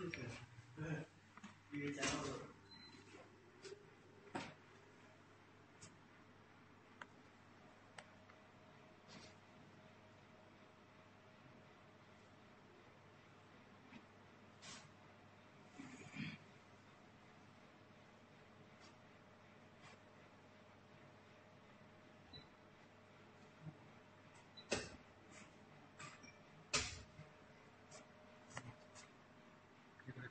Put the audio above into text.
谢谢，嗯，与咱。